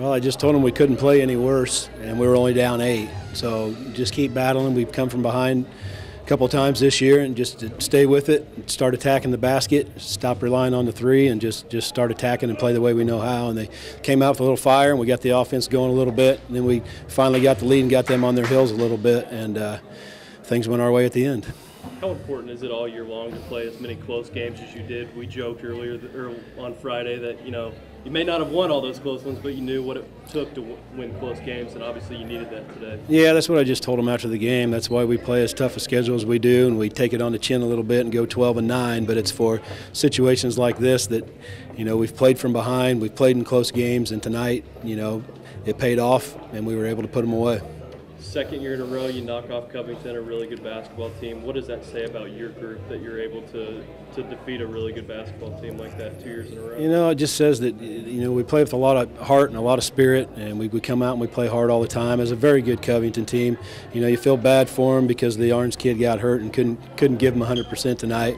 Well, I just told them we couldn't play any worse, and we were only down eight. So just keep battling. We've come from behind a couple times this year, and just stay with it, start attacking the basket, stop relying on the three, and just just start attacking and play the way we know how. And they came out with a little fire, and we got the offense going a little bit. And then we finally got the lead and got them on their heels a little bit, and uh, things went our way at the end. How important is it all year long to play as many close games as you did? We joked earlier that, or er, on Friday that you know you may not have won all those close ones, but you knew what it took to win close games, and obviously you needed that today. Yeah, that's what I just told them after the game. That's why we play as tough a schedule as we do, and we take it on the chin a little bit and go 12 and 9. But it's for situations like this that, you know, we've played from behind, we've played in close games, and tonight, you know, it paid off, and we were able to put them away. Second year in a row, you knock off Covington, a really good basketball team. What does that say about your group that you're able to, to defeat a really good basketball team like that two years in a row? You know, it just says that you know we play with a lot of heart and a lot of spirit, and we, we come out and we play hard all the time. As a very good Covington team, you know, you feel bad for them because the Orange kid got hurt and couldn't couldn't give them 100% tonight.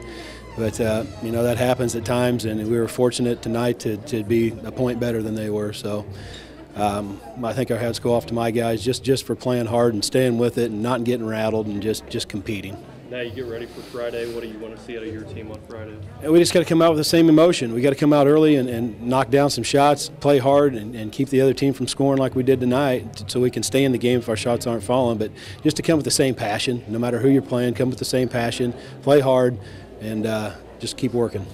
But uh, you know that happens at times, and we were fortunate tonight to, to be a point better than they were. So. Um, I think our hats go off to my guys just, just for playing hard and staying with it and not getting rattled and just, just competing. Now you get ready for Friday. What do you want to see out of your team on Friday? And we just got to come out with the same emotion. We got to come out early and, and knock down some shots, play hard, and, and, keep the other team from scoring like we did tonight, so we can stay in the game if our shots aren't falling. But just to come with the same passion, no matter who you're playing, come with the same passion, play hard, and uh, just keep working.